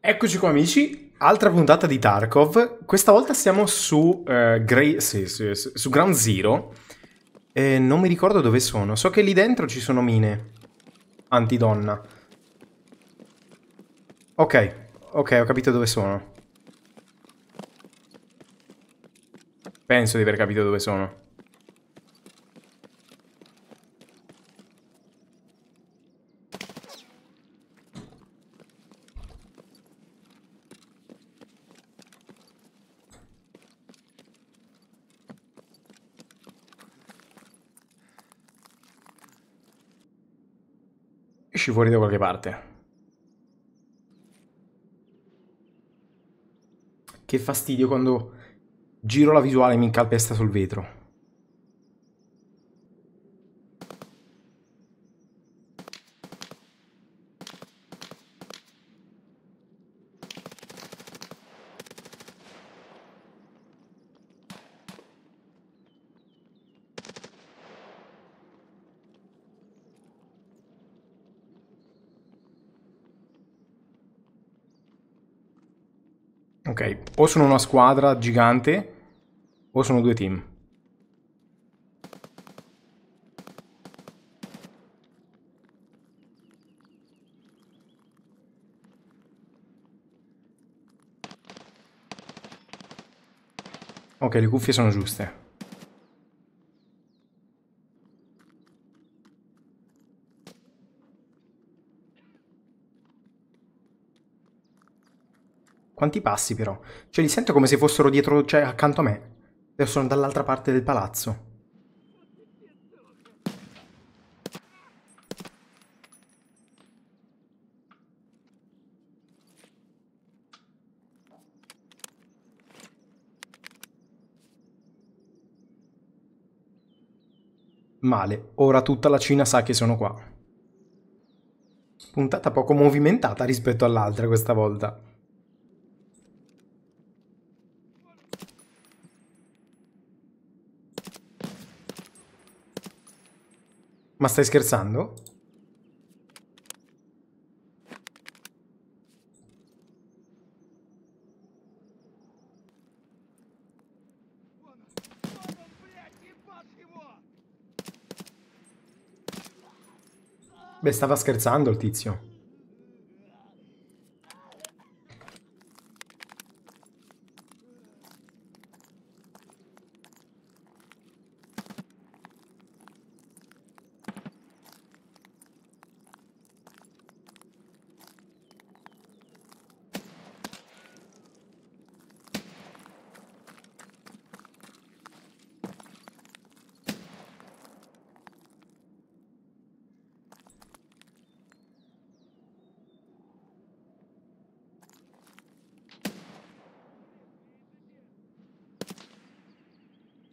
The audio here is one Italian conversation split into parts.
Eccoci qua amici, altra puntata di Tarkov. Questa volta siamo su, uh, Grey, sì, sì, su Ground Zero. E non mi ricordo dove sono. So che lì dentro ci sono mine. Antidonna. Ok, ok, ho capito dove sono. Penso di aver capito dove sono. Esci fuori da qualche parte. Che fastidio quando giro la visuale e mi incalpesta sul vetro. Ok, o sono una squadra gigante o sono due team. Ok, le cuffie sono giuste. Quanti passi però? Cioè li sento come se fossero dietro, cioè accanto a me. Adesso sono dall'altra parte del palazzo. Male, ora tutta la Cina sa che sono qua. Puntata poco movimentata rispetto all'altra questa volta. Ma stai scherzando? Beh, stava scherzando il tizio.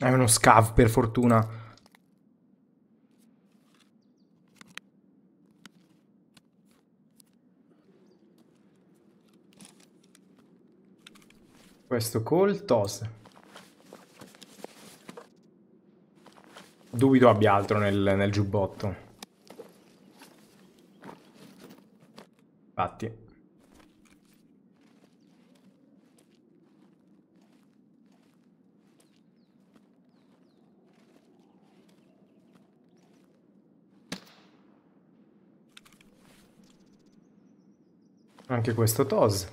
È uno scav, per fortuna. Questo col tos. Dubito abbia altro nel, nel giubbotto. Anche questo TOS.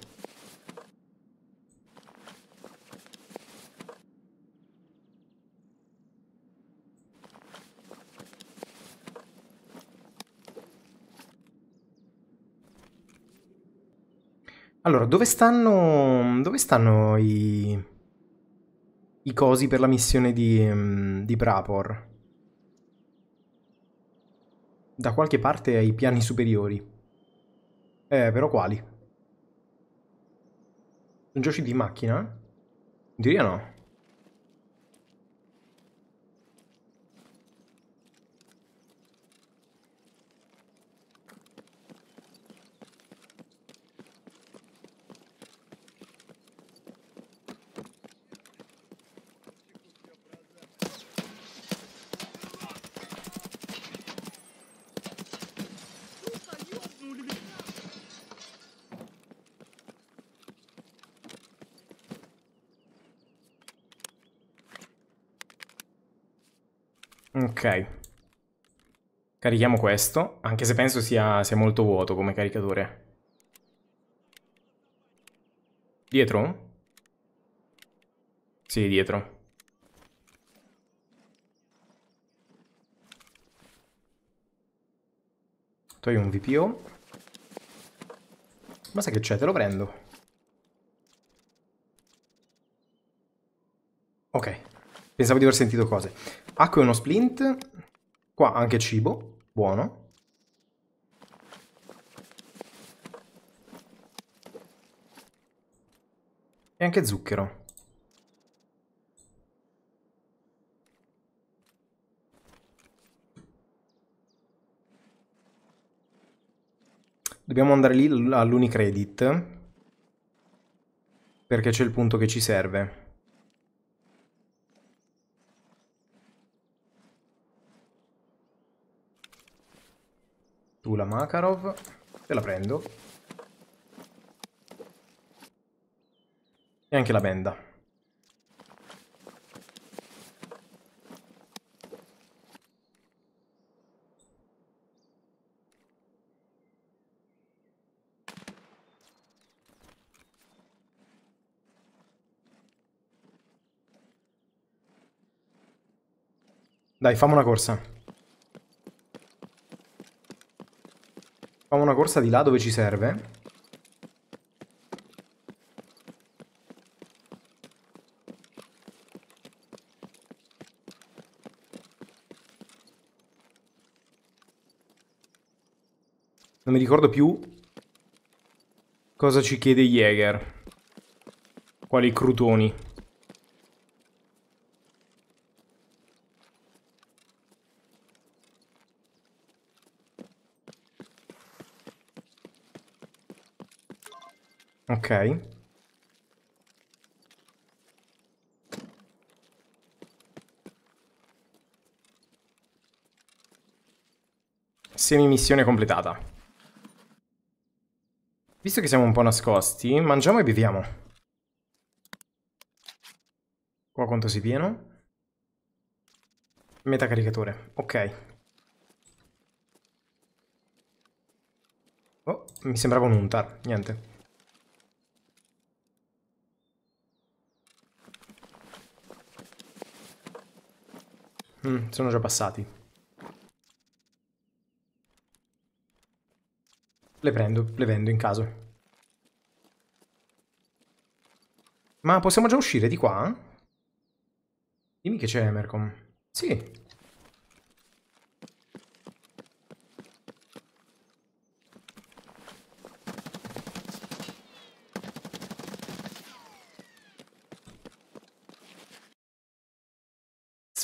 Allora, dove stanno... Dove stanno i... I cosi per la missione di, um, di Prapor? Da qualche parte ai piani superiori. Eh, però quali? Giochi di macchina? In teoria no. Ok. Carichiamo questo, anche se penso sia, sia molto vuoto come caricatore. Dietro? Sì, dietro. Togli un VPO. Ma sai che c'è? Te lo prendo. Ok. Pensavo di aver sentito cose. Acqua e uno splint. Qua anche cibo. Buono. E anche zucchero. Dobbiamo andare lì all'Unicredit. Perché c'è il punto che ci serve. La Makarov. Te la prendo. E anche la benda. Dai, fammi una corsa. Una corsa di là dove ci serve. Non mi ricordo più cosa ci chiede Jäger. Quali crutoni. Ok. Semi-missione completata. Visto che siamo un po' nascosti, mangiamo e beviamo. Qua quanto si pieno? Metà caricatore, ok. Oh, mi sembrava un untar, niente. Mm, sono già passati. Le prendo, le vendo in caso. Ma possiamo già uscire di qua? Dimmi che c'è Emercom. Sì.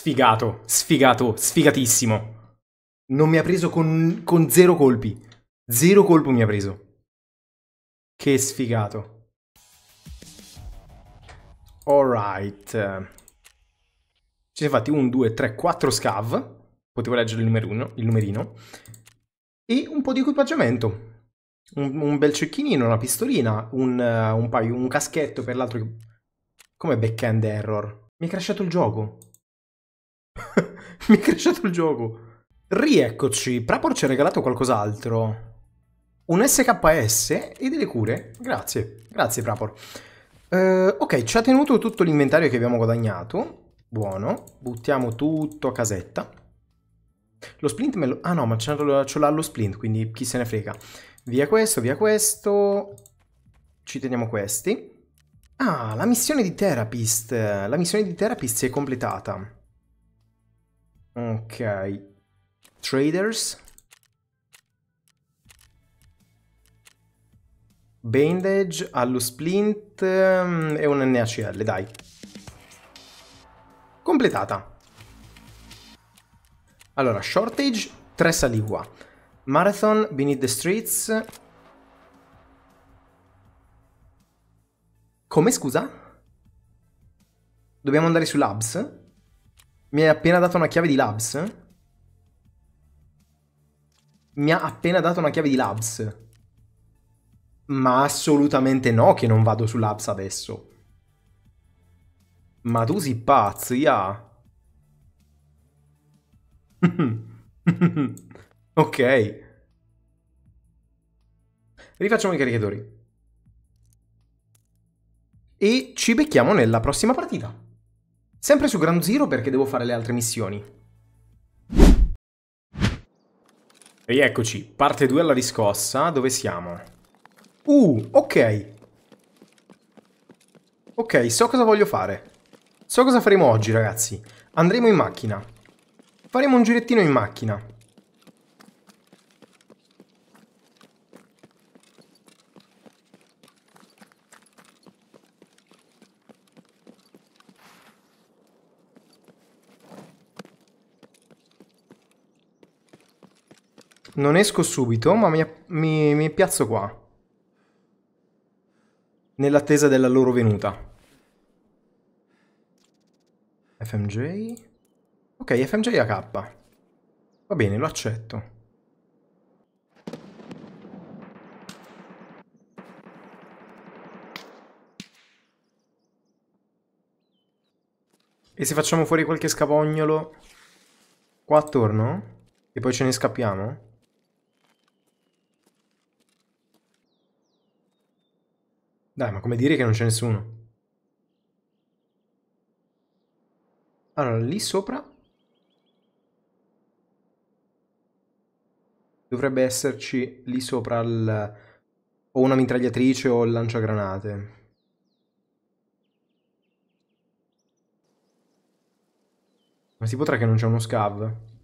Sfigato, sfigato, sfigatissimo. Non mi ha preso con, con zero colpi. Zero colpo mi ha preso. Che sfigato. Alright. Ci siamo fatti 1, 2, 3, 4 scav. Potevo leggere il numerino, il numerino. E un po' di equipaggiamento. Un, un bel cecchinino, una pistolina, un, uh, un paio, un caschetto per l'altro. Come back-end error? Mi è crashato il gioco. Mi è cresciuto il gioco. Rieccoci. Prapor ci ha regalato qualcos'altro. Un SKS e delle cure. Grazie. Grazie, Prapor. Uh, ok, ci ha tenuto tutto l'inventario che abbiamo guadagnato. Buono. Buttiamo tutto a casetta. Lo splint me lo... Ah no, ma ce l'ha lo splint, quindi chi se ne frega. Via questo, via questo. Ci teniamo questi. Ah, la missione di Therapist. La missione di Therapist si è completata. Ok. Traders. Bandage, allo splint um, e un NaCl, dai. Completata. Allora, shortage, 3 sali qua. Marathon, Beneath the Streets. Come, scusa? Dobbiamo andare su Labs? Mi hai appena dato una chiave di Labs? Mi ha appena dato una chiave di Labs. Ma assolutamente no che non vado su Labs adesso. Ma tu sei pazzo, ya. ok. Rifacciamo i caricatori. E ci becchiamo nella prossima partita. Sempre su Ground Zero perché devo fare le altre missioni. E eccoci, parte 2 alla riscossa. Dove siamo? Uh, ok. Ok, so cosa voglio fare. So cosa faremo oggi, ragazzi. Andremo in macchina. Faremo un girettino in macchina. Non esco subito, ma mi, mi, mi piazzo qua. Nell'attesa della loro venuta. FMJ? Ok, FMJ AK. Va bene, lo accetto. E se facciamo fuori qualche scapognolo qua attorno? E poi ce ne scappiamo? Dai, ma come dire che non c'è nessuno? Allora, lì sopra... Dovrebbe esserci lì sopra il... o una mitragliatrice o il lanciagranate. Ma si potrà che non c'è uno scav?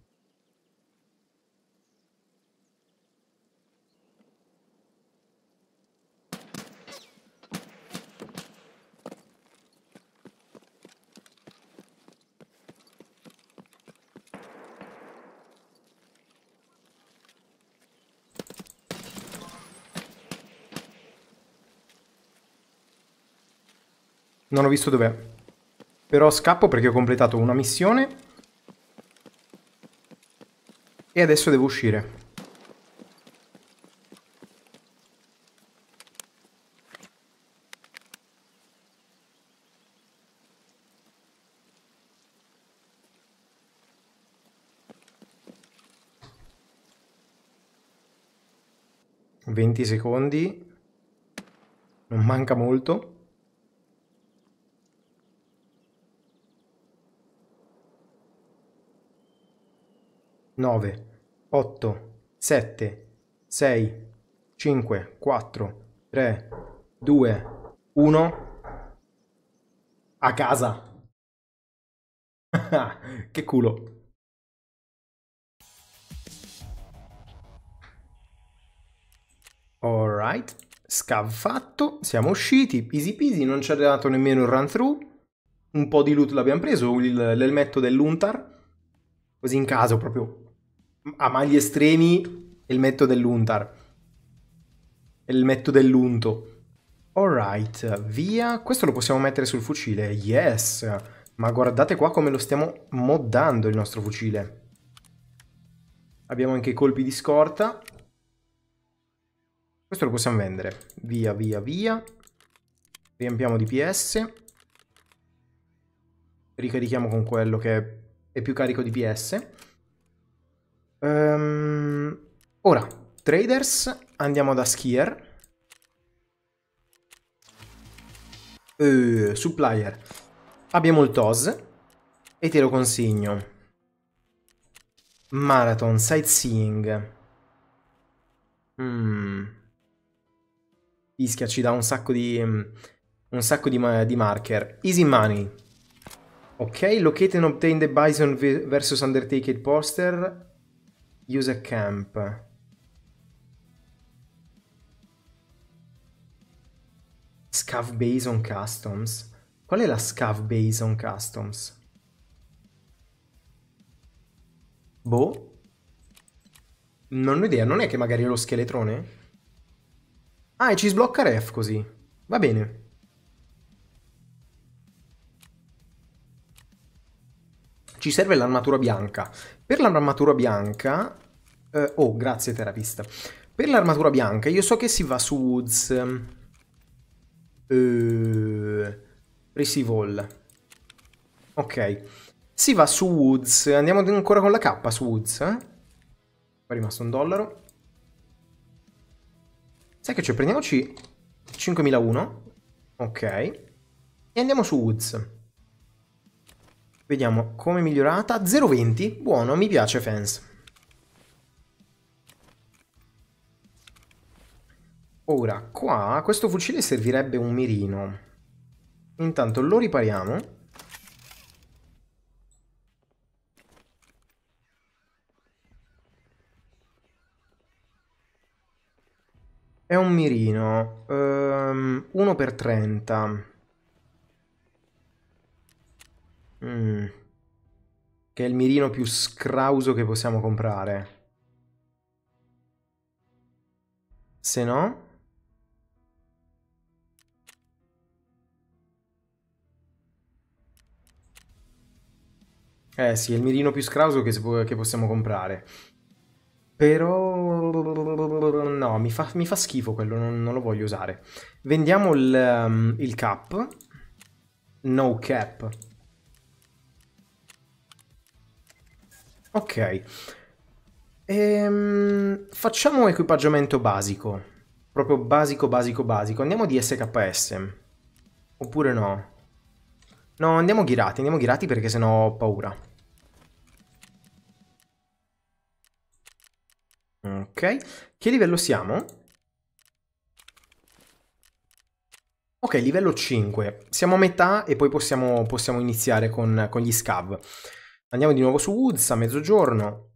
Non ho visto dov'è. Però scappo perché ho completato una missione. E adesso devo uscire. Venti secondi. Non manca molto. 9, 8, 7, 6, 5, 4, 3, 2, 1. A casa. che culo. Alright, scav fatto, siamo usciti, easy peasy, non ci è dato nemmeno il run through. Un po' di loot l'abbiamo preso, l'elmetto dell'Untar. Così in caso proprio a magli estremi il metto dell'Untar. Il metto dell'Unto. Alright, via. Questo lo possiamo mettere sul fucile. Yes. Ma guardate qua come lo stiamo moddando il nostro fucile. Abbiamo anche i colpi di scorta. Questo lo possiamo vendere. Via, via, via. Riempiamo di PS. Ricarichiamo con quello che è più carico di PS. Um, ora, traders, andiamo da skier. Uh, supplier. Abbiamo il TOS e te lo consiglio. Marathon, sightseeing. Mm. Ischia ci dà un sacco di... un sacco di, di marker. Easy money. Ok, locate and obtain the Bison vs Undertaker poster. Use a camp. Scav base on customs. Qual è la scav base on customs? Boh. Non ho idea, non è che magari è lo scheletrone? Ah, e ci sblocca ref così. Va bene. Ci serve l'armatura bianca. Per l'armatura bianca... Eh, oh, grazie terapista. Per l'armatura bianca io so che si va su Woods. Eh, Receive Ok. Si va su Woods. Andiamo ancora con la K su Woods. Eh? È rimasto un dollaro. Sai che c'è? Prendiamoci 5001. Ok. E andiamo su Woods. Vediamo come è migliorata. 0,20. Buono, mi piace Fence. Ora, qua, questo fucile servirebbe un mirino. Intanto lo ripariamo. È un mirino. Um, 1 Che è il mirino più scrauso che possiamo comprare. Se no... Eh sì, è il mirino più scrauso che, che possiamo comprare. Però... No, mi fa, mi fa schifo quello, non, non, lo voglio usare. Vendiamo il, um, il cap. No cap. Ok. Ehm, facciamo equipaggiamento basico. Proprio basico, basico, basico. Andiamo di SKS. Oppure no? No, andiamo ghirati, andiamo ghirati perché sennò ho paura. Ok. Che livello siamo? Ok, livello 5. Siamo a metà e poi possiamo, possiamo iniziare con, con gli scav. Andiamo di nuovo su Woods a mezzogiorno.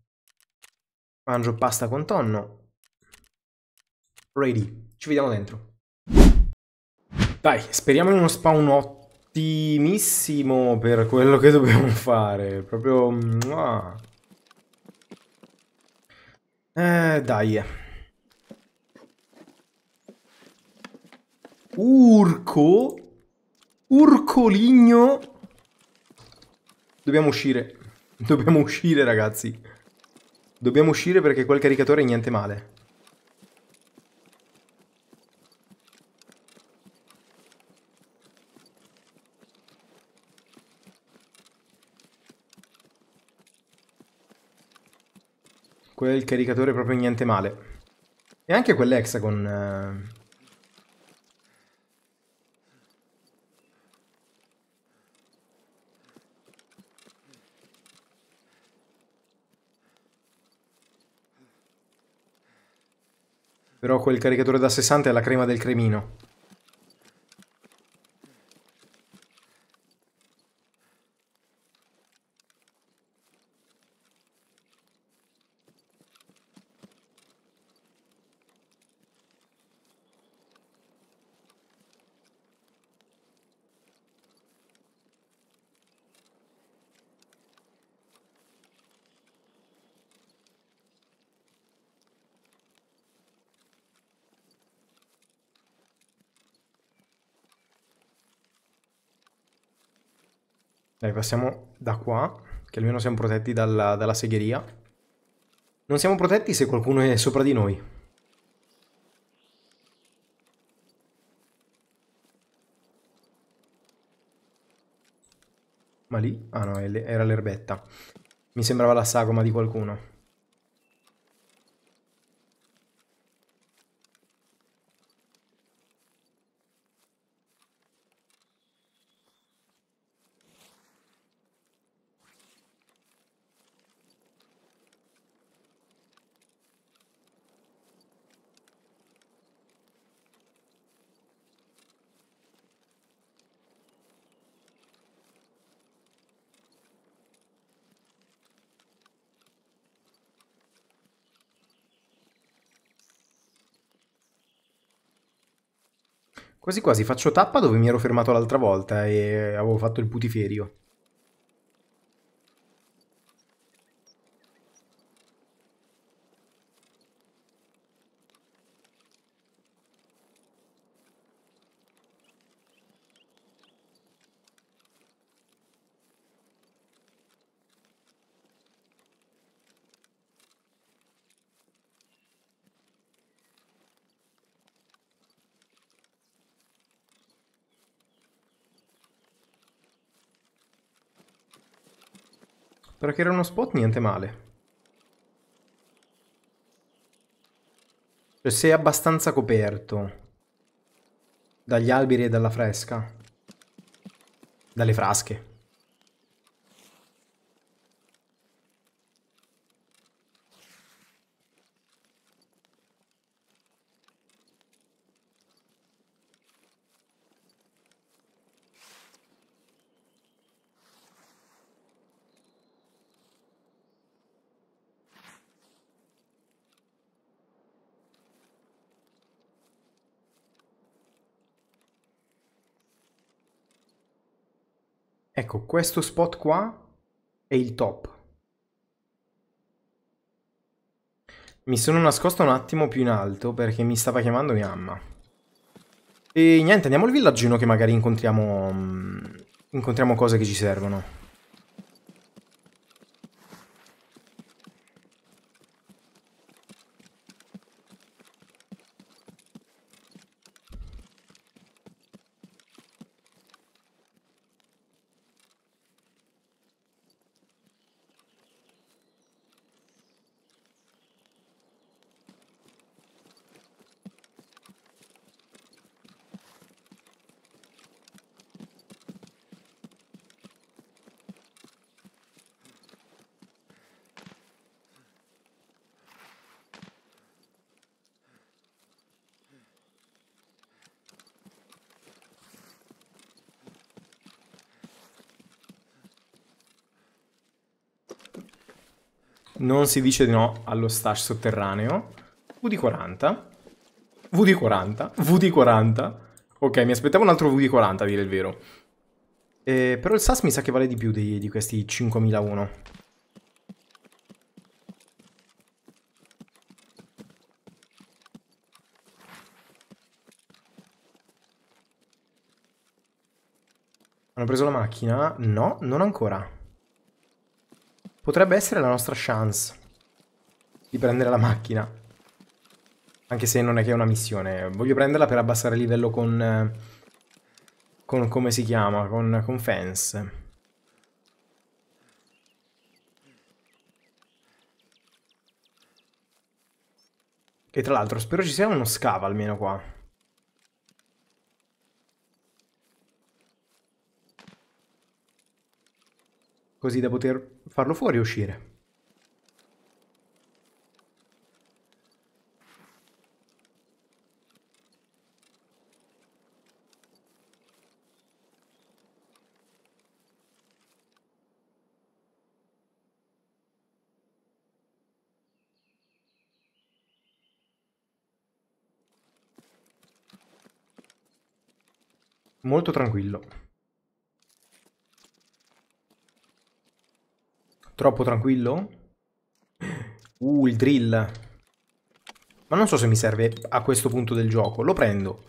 Mangio pasta con tonno. Ready. Ci vediamo dentro. Dai, speriamo in uno spawn ottimissimo per quello che dobbiamo fare. Proprio... Ah. Eh, dai. Urco? Urcoligno? Dobbiamo uscire. Dobbiamo uscire, ragazzi. Dobbiamo uscire perché quel caricatore è niente male. Quel caricatore è proprio niente male. E anche quell'hexagon... Eh... Però quel caricatore da 60 è la crema del cremino. Dai, passiamo da qua, che almeno siamo protetti dalla, dalla segheria. Non siamo protetti se qualcuno è sopra di noi. Ma lì? Ah no, era l'erbetta. Mi sembrava la sagoma di qualcuno. Quasi quasi faccio tappa dove mi ero fermato l'altra volta e avevo fatto il putiferio. Però che era uno spot niente male. Cioè sei abbastanza coperto. Dagli alberi e dalla fresca. Dalle frasche. Ecco, questo spot qua è il top. Mi sono nascosto un attimo più in alto perché mi stava chiamando mia mamma. E niente, andiamo al villaggino che magari incontriamo, mm, incontriamo cose che ci servono. Non si dice di no allo stash sotterraneo. VD40. VD40. VD40. Ok, mi aspettavo un altro VD40 a dire il vero. Eh, però il SAS mi sa che vale di più di, di questi 5001. Hanno preso la macchina? No, non ancora. Potrebbe essere la nostra chance di prendere la macchina. Anche se non è che è una missione. Voglio prenderla per abbassare il livello con... Con come si chiama? Con, con Fence. Che tra l'altro spero ci sia uno scava almeno qua. Così da poter farlo fuori e uscire. Molto tranquillo. Troppo tranquillo? Uh, il drill. Ma non so se mi serve a questo punto del gioco. Lo prendo.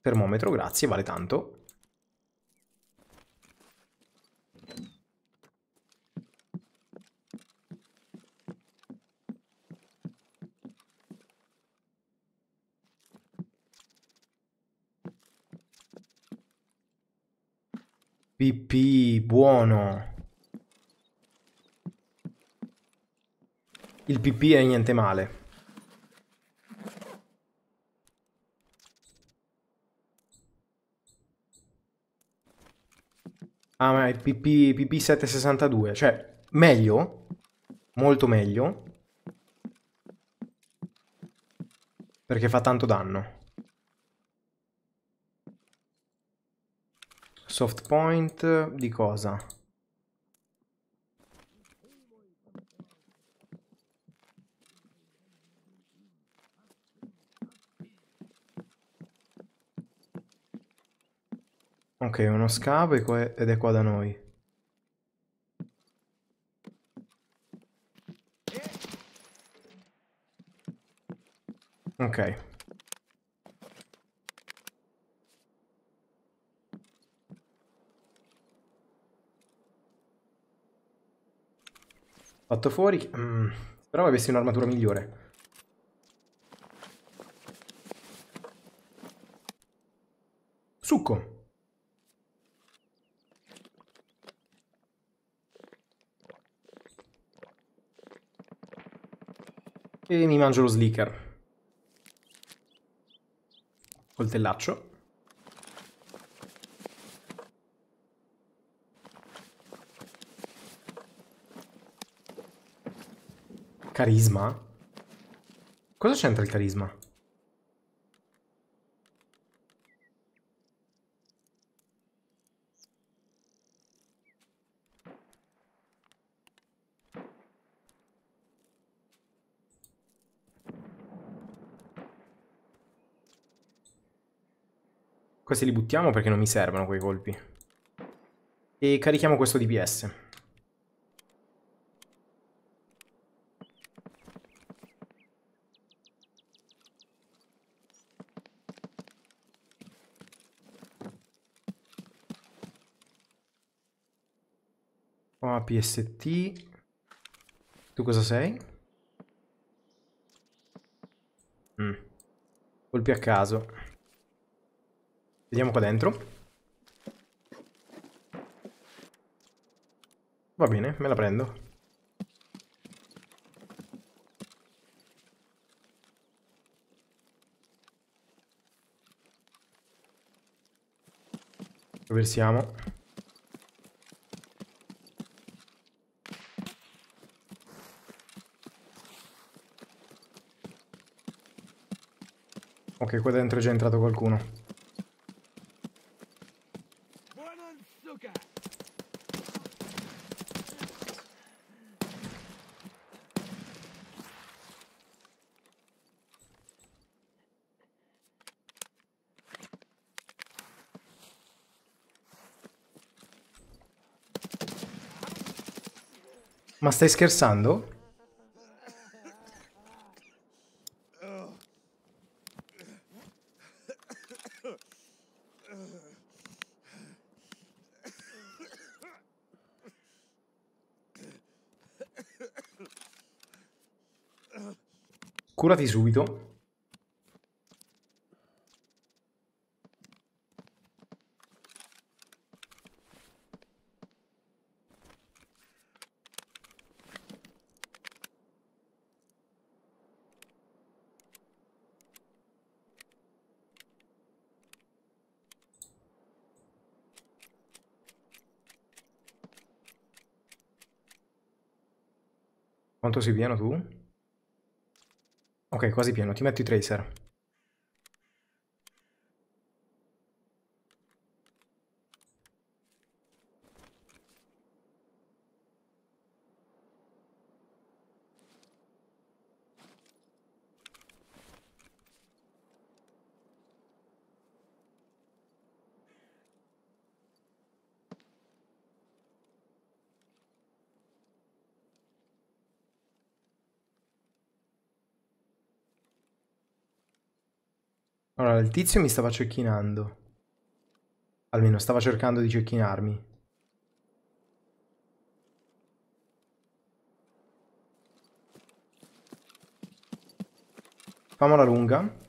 Termometro, grazie, vale tanto. PP, buono. Il PP è niente male. Ah, ma è PP, PP 762, cioè meglio, molto meglio, perché fa tanto danno. Soft point di cosa? Ok, uno scavo ed è qua da noi. Ok. Fatto fuori. Mm, però avessi un'armatura migliore. Succo. E mi mangio lo slicker. Coltellaccio. Carisma? Cosa c'entra il carisma? Questi li buttiamo perché non mi servono quei colpi. E carichiamo questo DPS. Oh, PST. Tu cosa sei? Mm. Colpi a caso. Vediamo qua dentro. Va bene, me la prendo. Dove siamo? Ok, qua dentro è già entrato qualcuno. Ma stai scherzando? Curati subito. Quanto sei pieno tu? Ok, quasi pieno. Ti metto i tracer. Allora, il tizio mi stava cecchinando. Almeno stava cercando di cecchinarmi. Famola lunga.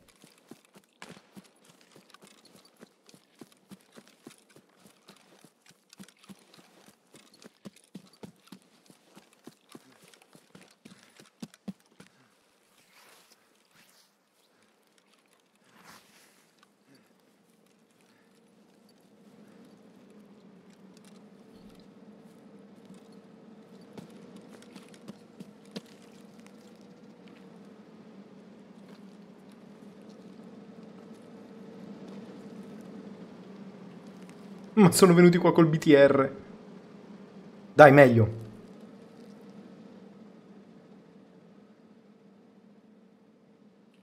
Ma sono venuti qua col BTR. Dai, meglio.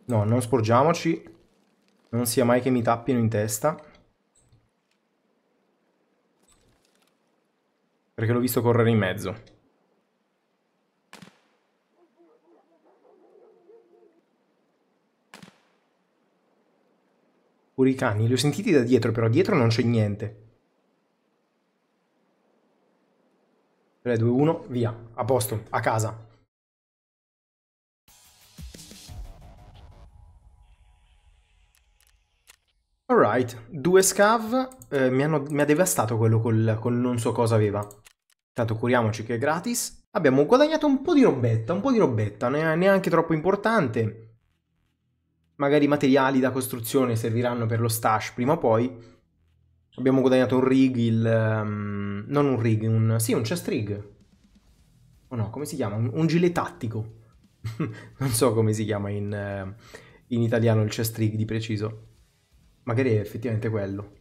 No, non sporgiamoci. Non sia mai che mi tappino in testa. Perché l'ho visto correre in mezzo. Pure i cani, li ho sentiti da dietro, però dietro non c'è niente. 3, 2, 1, via. A posto, a casa. Alright, due scav, eh, mi, hanno, mi, ha devastato quello col, col non so cosa aveva. Tanto curiamoci che è gratis. Abbiamo guadagnato un po' di robetta, un po' di robetta, neanche troppo importante. Magari i materiali da costruzione serviranno per lo stash prima o poi. Abbiamo guadagnato un rig, il... Um, non un rig, un... Sì, un chest rig. O no, come si chiama? Un, un gilet tattico. non so come si chiama in, uh, in italiano il chest rig di preciso. Magari è effettivamente quello.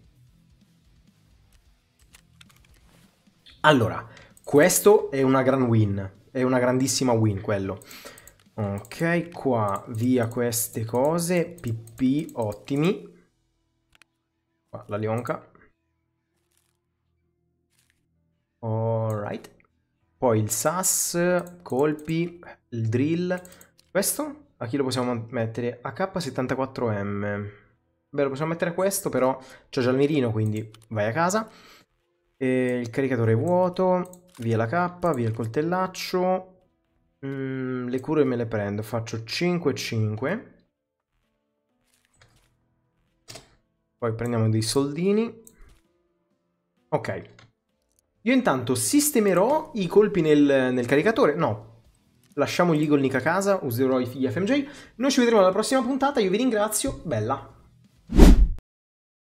Allora, questo è una gran win, è una grandissima win quello. Ok, qua via queste cose, PP, ottimi. Qua la leonca. Poi il SAS, colpi, il drill. Questo a chi lo possiamo mettere? AK74M. Beh, lo possiamo mettere a questo, però c'ho già il mirino, quindi vai a casa. E il caricatore vuoto. Via la K, via il coltellaccio. Mm, le cure me le prendo, faccio 5 5. Poi prendiamo dei soldini. Ok. Io intanto sistemerò i colpi nel, nel caricatore. No, lasciamo gli Nick a casa, userò i figli FMJ. Noi ci vedremo alla prossima puntata, io vi ringrazio, bella.